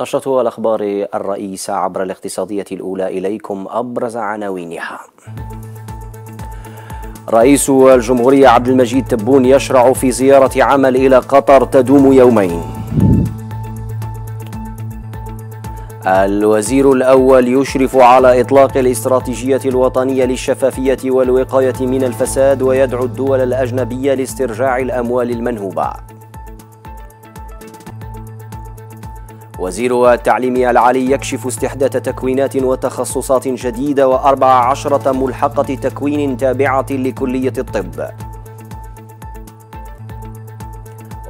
نشرة الأخبار الرئيس عبر الاقتصادية الأولى إليكم أبرز عناوينها. رئيس الجمهورية عبد المجيد تبون يشرع في زيارة عمل إلى قطر تدوم يومين. الوزير الأول يشرف على إطلاق الاستراتيجية الوطنية للشفافية والوقاية من الفساد ويدعو الدول الأجنبية لاسترجاع الأموال المنهوبة. وزير التعليم العالي يكشف استحداث تكوينات وتخصصات جديدة وأربع عشرة ملحقة تكوين تابعة لكلية الطب.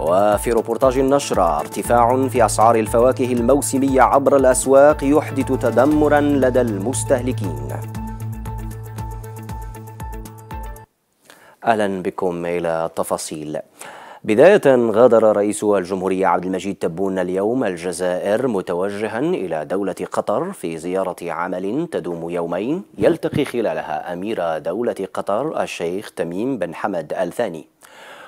وفي روبورتاج النشرة ارتفاع في أسعار الفواكه الموسمية عبر الأسواق يحدث تذمرا لدى المستهلكين. أهلا بكم إلى التفاصيل. بداية غادر رئيس الجمهورية عبد المجيد تبون اليوم الجزائر متوجها إلى دولة قطر في زيارة عمل تدوم يومين يلتقي خلالها أمير دولة قطر الشيخ تميم بن حمد الثاني.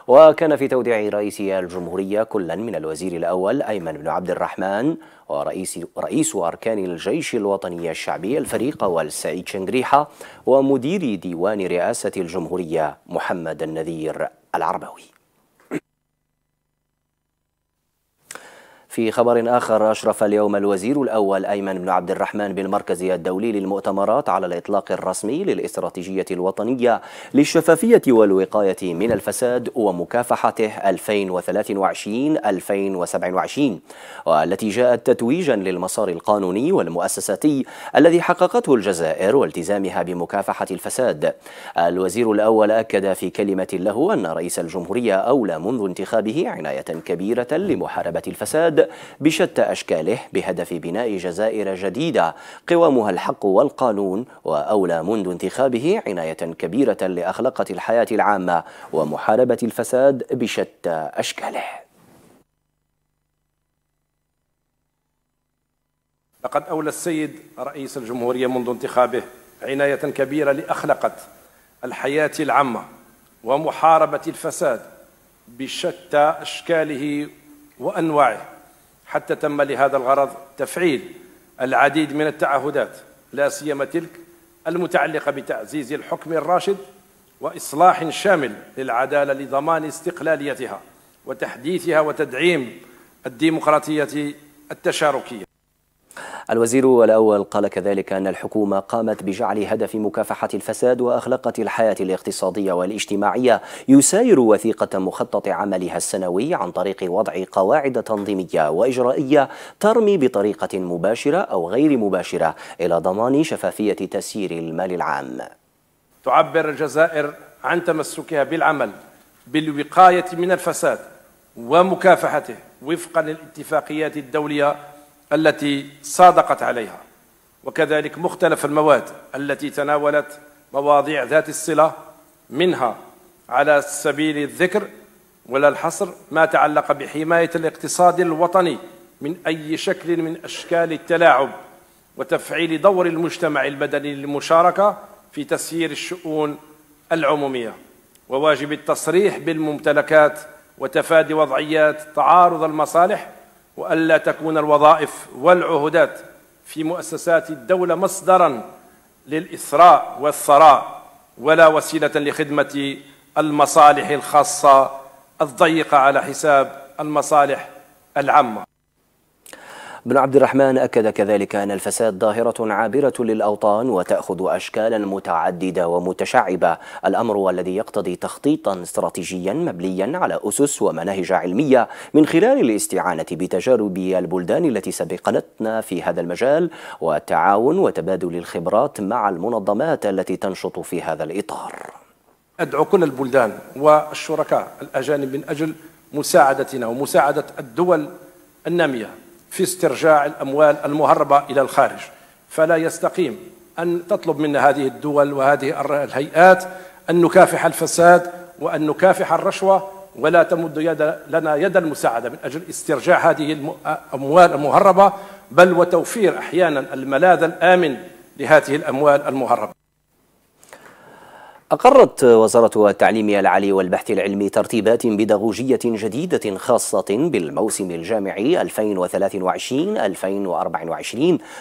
وكان في توديع رئيس الجمهورية كلا من الوزير الأول أيمن بن عبد الرحمن ورئيس رئيس أركان الجيش الوطني الشعبي الفريق والسعيد شنقريحة ومدير ديوان رئاسة الجمهورية محمد النذير العربوي في خبر آخر أشرف اليوم الوزير الأول أيمن بن عبد الرحمن بالمركز الدولي للمؤتمرات على الإطلاق الرسمي للاستراتيجية الوطنية للشفافية والوقاية من الفساد ومكافحته 2023-2027 والتي جاءت تتويجا للمسار القانوني والمؤسساتي الذي حققته الجزائر والتزامها بمكافحة الفساد. الوزير الأول أكد في كلمة له أن رئيس الجمهورية أولى منذ انتخابه عناية كبيرة لمحاربة الفساد بشتى أشكاله بهدف بناء جزائر جديدة. قوامها الحق والقانون وأولى منذ انتخابه عناية كبيرة لأخلاقة الحياة العامة ومحاربة الفساد بشتى أشكاله. لقد أولى السيد رئيس الجمهورية منذ انتخابه عناية كبيرة لأخلاقة الحياة العامة ومحاربة الفساد بشتى أشكاله وأنواعه. حتى تم لهذا الغرض تفعيل العديد من التعهدات لا سيما تلك المتعلقة بتعزيز الحكم الراشد وإصلاح شامل للعدالة لضمان استقلاليتها وتحديثها وتدعيم الديمقراطية التشاركية. الوزير الأول قال كذلك أن الحكومة قامت بجعل هدف مكافحة الفساد وأخلاقة الحياة الاقتصادية والاجتماعية يساير وثيقة مخطط عملها السنوي عن طريق وضع قواعد تنظيمية وإجرائية ترمي بطريقة مباشرة أو غير مباشرة إلى ضمان شفافية تسيير المال العام. تعبر الجزائر عن تمسكها بالعمل بالوقاية من الفساد ومكافحته وفقا للاتفاقيات الدولية التي صادقت عليها. وكذلك مختلف المواد التي تناولت مواضيع ذات الصلة منها على سبيل الذكر ولا الحصر ما تعلق بحماية الاقتصاد الوطني من أي شكل من أشكال التلاعب وتفعيل دور المجتمع المدني للمشاركة في تسيير الشؤون العمومية. وواجب التصريح بالممتلكات وتفادي وضعيات تعارض المصالح وألا تكون الوظائف والعهودات في مؤسسات الدولة مصدرا للاثراء والثراء ولا وسيلة لخدمة المصالح الخاصة الضيقة على حساب المصالح العامة. بن عبد الرحمن أكد كذلك أن الفساد ظاهرة عابرة للأوطان وتأخذ أشكالا متعددة ومتشعبة. الأمر الذي يقتضي تخطيطا استراتيجيا مبنيا على أسس ومناهج علمية. من خلال الاستعانة بتجارب البلدان التي سبقتنا في هذا المجال والتعاون وتبادل الخبرات مع المنظمات التي تنشط في هذا الإطار. أدعو كل البلدان والشركاء الأجانب من أجل مساعدتنا ومساعدة الدول النامية في استرجاع الأموال المهربة إلى الخارج. فلا يستقيم أن تطلب منا هذه الدول وهذه الهيئات أن نكافح الفساد وأن نكافح الرشوة ولا تمد يد لنا يد المساعدة من أجل استرجاع هذه الأموال المهربة بل وتوفير أحيانا الملاذ الآمن لهذه الأموال المهربة. أقرت وزارة التعليم العالي والبحث العلمي ترتيبات بيداغوجية جديدة خاصة بالموسم الجامعي 2023-2024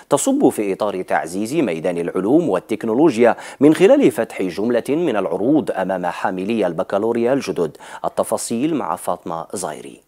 تصب في إطار تعزيز ميدان العلوم والتكنولوجيا من خلال فتح جملة من العروض أمام حاملي البكالوريا الجدد. التفاصيل مع فاطمة زايري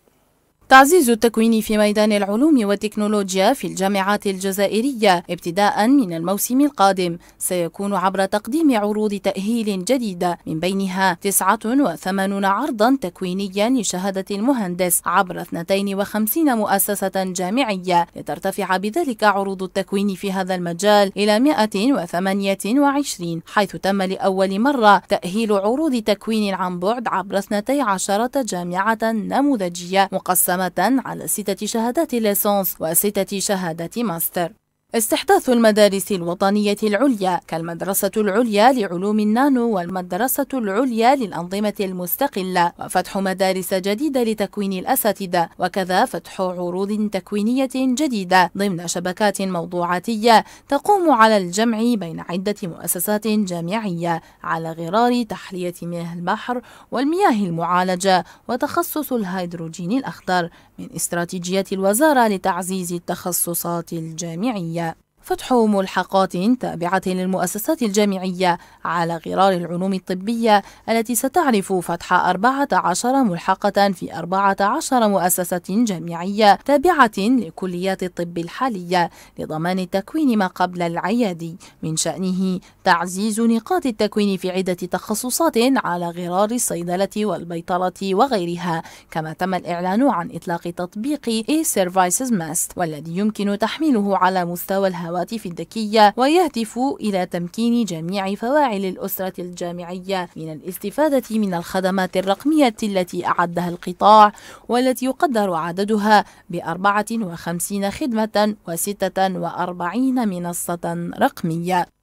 تعزيز التكوين في ميدان العلوم والتكنولوجيا في الجامعات الجزائرية ابتداء من الموسم القادم. سيكون عبر تقديم عروض تأهيل جديدة من بينها 89 عرضا تكوينيا لشهادة المهندس عبر 52 مؤسسة جامعية. لترتفع بذلك عروض التكوين في هذا المجال إلى 128 حيث تم لأول مرة تأهيل عروض تكوين عن بعد عبر 12 جامعة نموذجية مقسمة مقدمة على ستة شهادات ليسانس وستة شهادات ماستر. استحداث المدارس الوطنية العليا كالمدرسة العليا لعلوم النانو والمدرسة العليا للأنظمة المستقلة وفتح مدارس جديدة لتكوين الأساتذة وكذا فتح عروض تكوينية جديدة ضمن شبكات موضوعاتية تقوم على الجمع بين عدة مؤسسات جامعية على غرار تحلية مياه البحر والمياه المعالجة وتخصص الهيدروجين الأخضر من استراتيجية الوزارة لتعزيز التخصصات الجامعية. فتح ملحقات تابعة للمؤسسات الجامعية على غرار العلوم الطبية التي ستعرف فتح 14 ملحقة في 14 مؤسسة جامعية تابعة لكليات الطب الحالية لضمان التكوين ما قبل العيادي من شأنه تعزيز نقاط التكوين في عدة تخصصات على غرار الصيدلة والبيطرة وغيرها كما تم الإعلان عن إطلاق تطبيق e-Services Mast والذي يمكن تحميله على مستوى الهواء الهواتف الذكية ويهدف إلى تمكين جميع فواعل الأسرة الجامعية من الاستفادة من الخدمات الرقمية التي أعدها القطاع والتي يقدر عددها ب 54 خدمة و 46 منصة رقمية.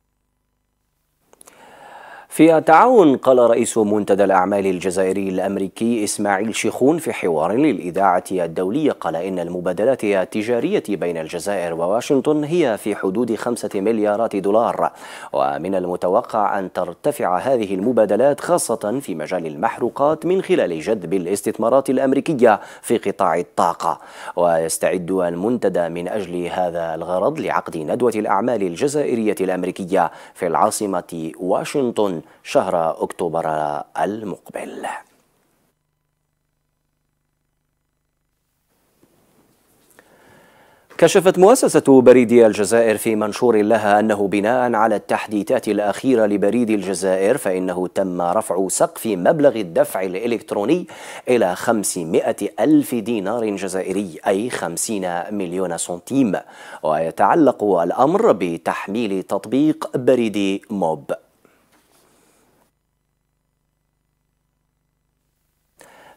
في التعاون قال رئيس منتدى الأعمال الجزائري الأمريكي إسماعيل شيخون في حوار للإذاعة الدولية قال إن المبادلات التجارية بين الجزائر وواشنطن هي في حدود خمسة مليارات دولار ومن المتوقع أن ترتفع هذه المبادلات خاصة في مجال المحروقات من خلال جذب الاستثمارات الأمريكية في قطاع الطاقة. ويستعد المنتدى من أجل هذا الغرض لعقد ندوة الأعمال الجزائرية الأمريكية في العاصمة واشنطن. شهر أكتوبر المقبل. كشفت مؤسسة بريد الجزائر في منشور لها أنه بناء على التحديثات الأخيرة لبريد الجزائر فإنه تم رفع سقف مبلغ الدفع الإلكتروني إلى 500 ألف دينار جزائري أي 50 مليون سنتيم. ويتعلق الأمر بتحميل تطبيق بريد موب.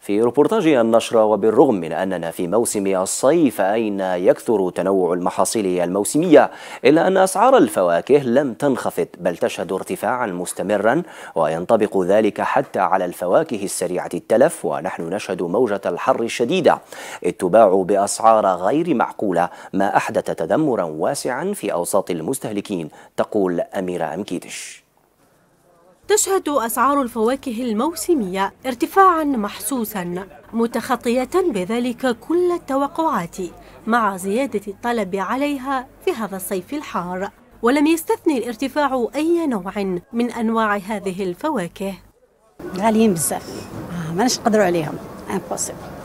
في روبورتاج النشرة وبالرغم من أننا في موسم الصيف أين يكثر تنوع المحاصيل الموسمية؟ إلا أن أسعار الفواكه لم تنخفض بل تشهد ارتفاعا مستمرا وينطبق ذلك حتى على الفواكه السريعة التلف ونحن نشهد موجة الحر الشديدة. إذ تباع بأسعار غير معقولة ما أحدث تذمرا واسعا في أوساط المستهلكين تقول أميرة أمكيتش. تشهد أسعار الفواكه الموسمية ارتفاعا محسوسا متخطية بذلك كل التوقعات مع زيادة الطلب عليها في هذا الصيف الحار. ولم يستثني الارتفاع أي نوع من أنواع هذه الفواكه. غاليين بزاف. ما نقدروا عليهم. Impossible.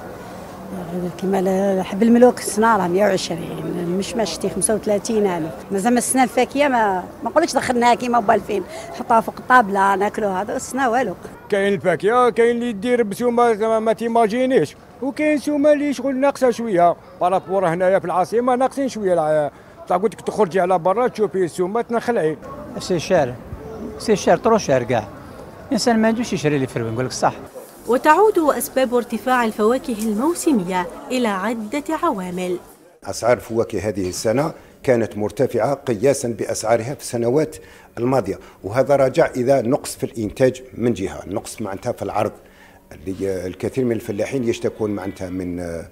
كيما حب الملوك السنة راه 120 المشمش شتي 35000 مازال السنة الفاكهة ما ما نقولكش دخلناها كيما بالفين نحطوها فوق الطابلة ناكلوها هذا السنة والو. كاين الفاكهة كاين اللي دير بسومة ما تيماجينيش. وكاين سومة اللي شغل ناقصة شوية. par rapport هنايا في العاصمة ناقصين شوية تاع قلت لك تخرجي على برا تشوفي السومة تنخلعي. سي شار سي شار ترو شار كاع. الانسان ما عندوش يشري لي فربي نقول لك صح. وتعود أسباب ارتفاع الفواكه الموسمية إلى عدة عوامل. أسعار الفواكه هذه السنة كانت مرتفعة قياسا بأسعارها في السنوات الماضية وهذا راجع إلى نقص في الإنتاج من جهة نقص معناتها في العرض الكثير من الفلاحين يشتكون معناتها من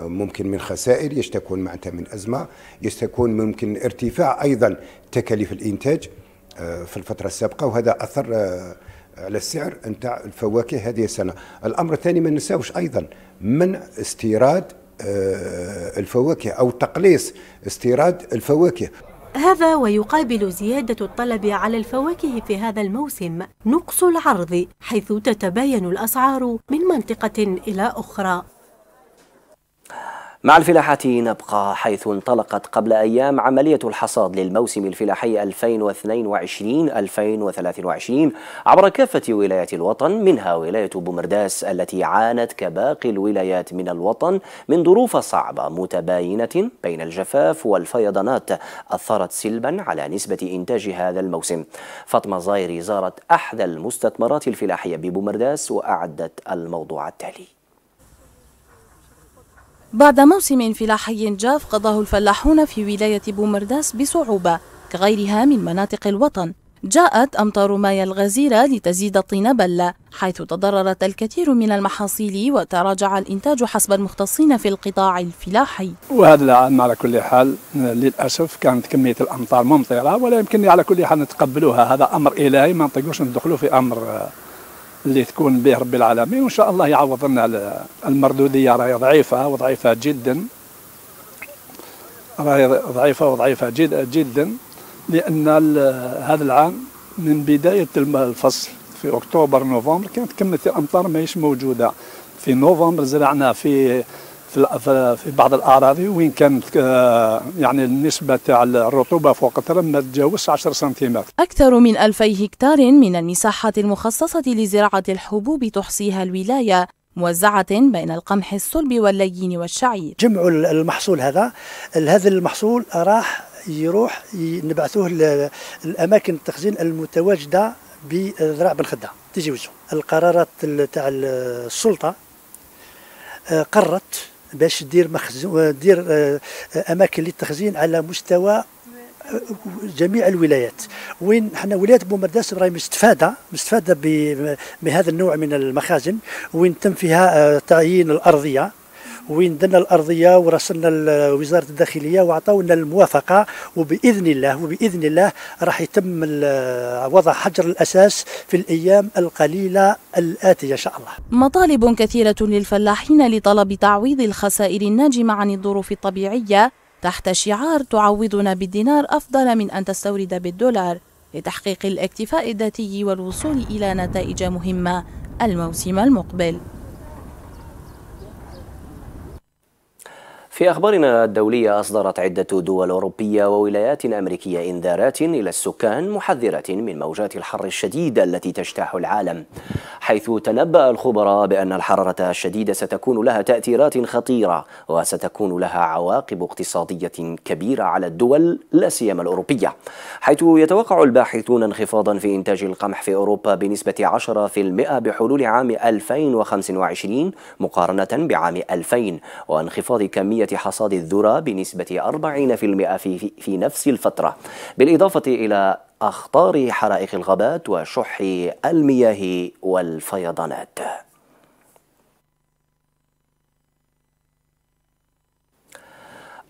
ممكن من خسائر يشتكون معناتها من أزمة يشتكون ممكن ارتفاع أيضا تكاليف الإنتاج في الفترة السابقة وهذا أثر على السعر نتاع الفواكه هذه السنة. الأمر الثاني ما ننساوش أيضا من استيراد آه، الفواكه أو تقليص استيراد الفواكه. هذا ويقابل زيادة الطلب على الفواكه في هذا الموسم نقص العرض حيث تتباين الأسعار من منطقة إلى أخرى. مع الفلاحة نبقى حيث انطلقت قبل أيام عملية الحصاد للموسم الفلاحي 2022-2023 عبر كافة ولايات الوطن منها ولاية بومرداس التي عانت كباقي الولايات من الوطن من ظروف صعبة متباينة بين الجفاف والفيضانات أثرت سلبا على نسبة إنتاج هذا الموسم. فاطمة زايري زارت أحدى المستثمرات الفلاحية ببومرداس وأعدت الموضوع التالي. بعد موسم فلاحي جاف قضاه الفلاحون في ولاية بومرداس بصعوبة كغيرها من مناطق الوطن. جاءت أمطار مايا الغزيرة لتزيد الطين بلة حيث تضررت الكثير من المحاصيل وتراجع الإنتاج حسب المختصين في القطاع الفلاحي. وهذا العام على كل حال للأسف كانت كمية الأمطار ممطرة ولا يمكن على كل حال نتقبلوها هذا أمر إلهي ما نطيقوش ندخلوا في أمر اللي تكون به رب العالمين وإن شاء الله يعوض لنا المردودية. راهي ضعيفة وضعيفة جدا. راهي ضعيفة وضعيفة جدا جدا لأن هذا العام من بداية الفصل في أكتوبر نوفمبر كانت كميه الامطار ماهيش موجودة. في نوفمبر زرعنا في في في بعض الاراضي وين كانت آه، يعني النسبة تاع الرطوبة فوق الترم ما تتجاوزش 10 سنتيمتر. أكثر من 2000 هكتار من المساحات المخصصة لزراعة الحبوب تحصيها الولاية موزعة بين القمح الصلب واللين والشعير. جمعوا المحصول هذا هذا المحصول راح يروح نبعثوه الأماكن التخزين المتواجدة بذراع بن خدة تجي وجهه. القرارات تاع السلطة آه، قررت باش دير مخزون دير آه، أماكن للتخزين على مستوى آه، جميع الولايات. وين إحنا ولاية بومرداس راهي مستفادة مستفادة بهذا النوع من المخازن. وين تم فيها آه، تعيين الأرضية. وين درنا الأرضية وراسلنا وزاره الداخلية وعطونا الموافقة وبإذن الله وبإذن الله راح يتم وضع حجر الأساس في الأيام القليلة الآتية إن شاء الله. مطالب كثيرة للفلاحين لطلب تعويض الخسائر الناجمة عن الظروف الطبيعية تحت شعار تعوضنا بالدينار أفضل من أن تستورد بالدولار لتحقيق الاكتفاء الذاتي والوصول إلى نتائج مهمة الموسم المقبل. في أخبارنا الدولية أصدرت عدة دول أوروبية وولايات أمريكية إنذارات إلى السكان محذرة من موجات الحر الشديد التي تجتاح العالم. حيث تنبأ الخبراء بأن الحرارة الشديدة ستكون لها تأثيرات خطيرة وستكون لها عواقب اقتصادية كبيرة على الدول لا سيما الأوروبية. حيث يتوقع الباحثون انخفاضا في إنتاج القمح في أوروبا بنسبة 10% بحلول عام 2025 مقارنة بعام 2000 وانخفاض كمية حصاد الذرة بنسبة 40% في, في نفس الفترة. بالإضافة إلى أخطار حرائق الغابات وشح المياه والفيضانات.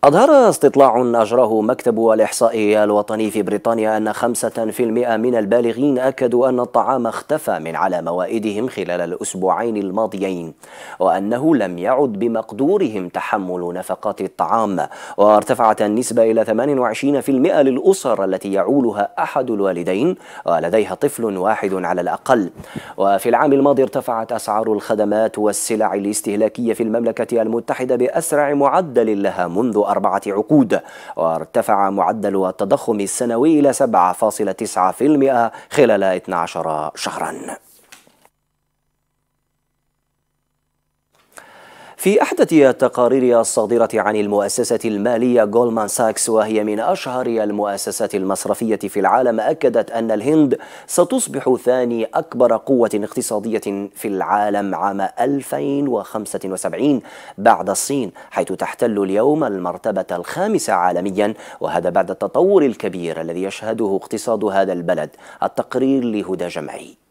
أظهر استطلاع أجراه مكتب الإحصاء الوطني في بريطانيا أن 5% من البالغين أكدوا أن الطعام اختفى من على موائدهم خلال الأسبوعين الماضيين وأنه لم يعد بمقدورهم تحمل نفقات الطعام وارتفعت النسبة إلى 28% للأسر التي يعولها أحد الوالدين ولديها طفل واحد على الأقل. وفي العام الماضي ارتفعت أسعار الخدمات والسلع الاستهلاكية في المملكة المتحدة بأسرع معدل لها منذ أربعة عقود وارتفع معدل التضخم السنوي إلى 7.9% خلال 12 شهراً. في أحدث التقارير الصادرة عن المؤسسة المالية جولمان ساكس وهي من أشهر المؤسسات المصرفية في العالم أكدت أن الهند ستصبح ثاني أكبر قوة اقتصادية في العالم عام 2075 بعد الصين حيث تحتل اليوم المرتبة الخامسة عالميا وهذا بعد التطور الكبير الذي يشهده اقتصاد هذا البلد. التقرير لهدى جمعي.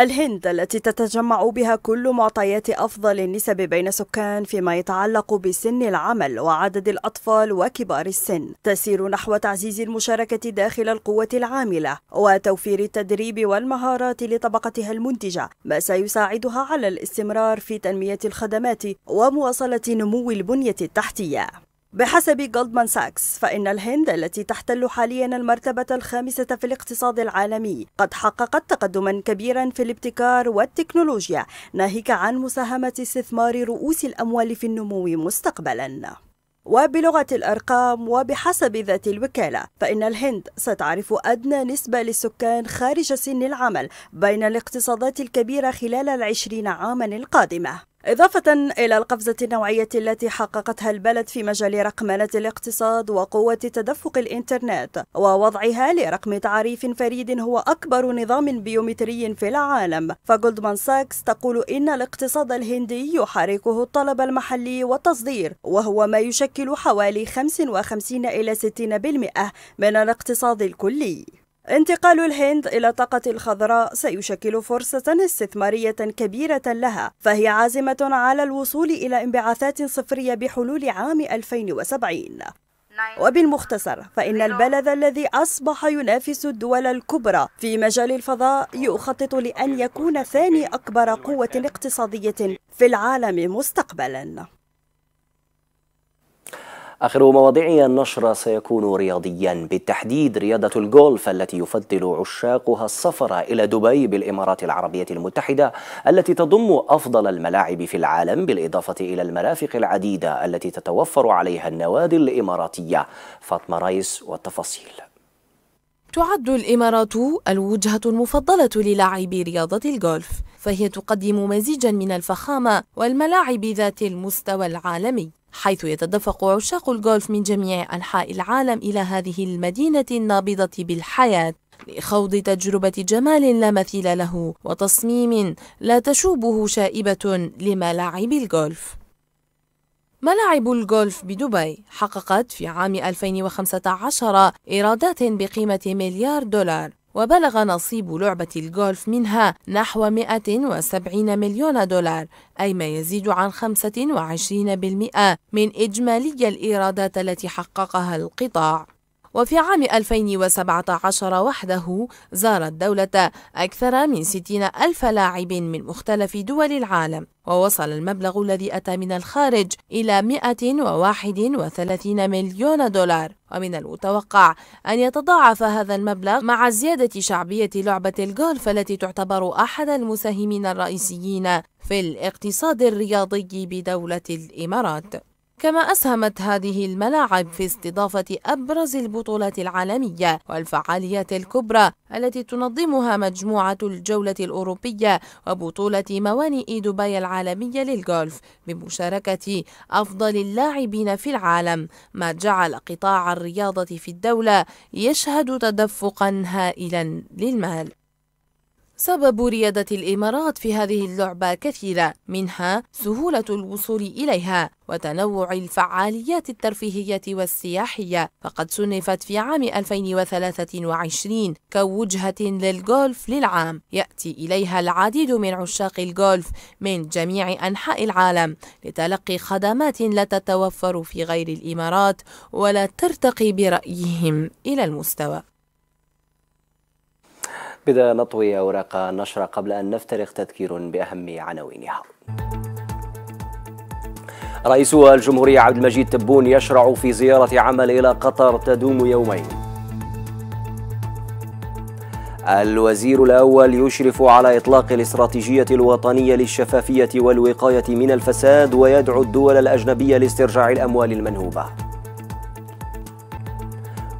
الهند التي تتجمع بها كل معطيات أفضل النسب بين سكان فيما يتعلق بسن العمل وعدد الأطفال وكبار السن تسير نحو تعزيز المشاركة داخل القوة العاملة وتوفير التدريب والمهارات لطبقتها المنتجة ما سيساعدها على الاستمرار في تنمية الخدمات ومواصلة نمو البنية التحتية. بحسب جولدمان ساكس فإن الهند التي تحتل حاليا المرتبة الخامسة في الاقتصاد العالمي قد حققت تقدما كبيرا في الابتكار والتكنولوجيا ناهيك عن مساهمة استثمار رؤوس الأموال في النمو مستقبلا. وبلغة الأرقام وبحسب ذات الوكالة فإن الهند ستعرف أدنى نسبة للسكان خارج سن العمل بين الاقتصادات الكبيرة خلال العشرين عاما القادمة. إضافة إلى القفزة النوعية التي حققتها البلد في مجال رقمنة الاقتصاد وقوة تدفق الإنترنت ووضعها لرقم تعريف فريد هو أكبر نظام بيومتري في العالم. فجولدمان ساكس تقول إن الاقتصاد الهندي يحركه الطلب المحلي والتصدير وهو ما يشكل حوالي 55 إلى 60% من الاقتصاد الكلي. انتقال الهند إلى الطاقة الخضراء سيشكل فرصة استثمارية كبيرة لها فهي عازمة على الوصول إلى انبعاثات صفرية بحلول عام 2070 وبالمختصر فإن البلد الذي أصبح ينافس الدول الكبرى في مجال الفضاء يخطط لأن يكون ثاني أكبر قوة اقتصادية في العالم مستقبلاً. آخر مواضيع النشرة سيكون رياضيا. بالتحديد رياضة الجولف التي يفضل عشاقها السفر إلى دبي بالإمارات العربية المتحدة التي تضم أفضل الملاعب في العالم بالإضافة إلى المرافق العديدة التي تتوفر عليها النوادي الإماراتية. فاطمة رايس والتفاصيل. تعد الإمارات الوجهة المفضلة للاعبي رياضة الجولف فهي تقدم مزيجا من الفخامة والملاعب ذات المستوى العالمي. حيث يتدفق عشاق الجولف من جميع أنحاء العالم إلى هذه المدينة النابضة بالحياة لخوض تجربة جمال لا مثيل له وتصميم لا تشوبه شائبة لملاعب الجولف ملاعب الجولف بدبي حققت في عام 2015 إيرادات بقيمة مليار دولار. وبلغ نصيب لعبة الجولف منها نحو 170 مليون دولار أي ما يزيد عن 25% من إجمالي الإيرادات التي حققها القطاع. وفي عام 2017 وحده زار الدولة أكثر من 60 ألف لاعب من مختلف دول العالم ووصل المبلغ الذي أتى من الخارج إلى 131 مليون دولار. ومن المتوقع أن يتضاعف هذا المبلغ مع زيادة شعبية لعبة الجولف التي تعتبر أحد المساهمين الرئيسيين في الاقتصاد الرياضي بدولة الإمارات. كما أسهمت هذه الملاعب في استضافة أبرز البطولات العالمية والفعاليات الكبرى التي تنظمها مجموعة الجولة الأوروبية وبطولة موانئ دبي العالمية للجولف بمشاركة أفضل اللاعبين في العالم ما جعل قطاع الرياضة في الدولة يشهد تدفقا هائلا للمال. سبب ريادة الإمارات في هذه اللعبة كثيرة منها سهولة الوصول إليها وتنوع الفعاليات الترفيهية والسياحية. فقد صنفت في عام 2023 كوجهة للجولف للعام. يأتي إليها العديد من عشاق الجولف من جميع أنحاء العالم لتلقي خدمات لا تتوفر في غير الإمارات ولا ترتقي برأيهم إلى المستوى. بذا نطوي أوراق النشرة قبل أن نفترق تذكير بأهم عناوينها. رئيس الجمهورية عبد المجيد تبون يشرع في زيارة عمل إلى قطر تدوم يومين. الوزير الأول يشرف على إطلاق الاستراتيجية الوطنية للشفافية والوقاية من الفساد ويدعو الدول الأجنبية لاسترجاع الأموال المنهوبة.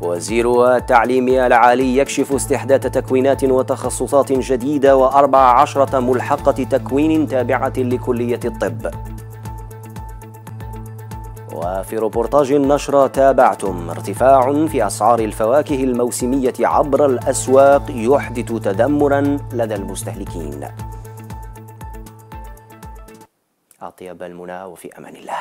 وزير التعليم العالي يكشف استحداث تكوينات وتخصصات جديدة وأربع عشرة ملحقة تكوين تابعة لكلية الطب. وفي روبورتاج النشرة تابعتم ارتفاع في أسعار الفواكه الموسمية عبر الأسواق يحدث تدمرا لدى المستهلكين. أطيب المنى وفي أمان الله.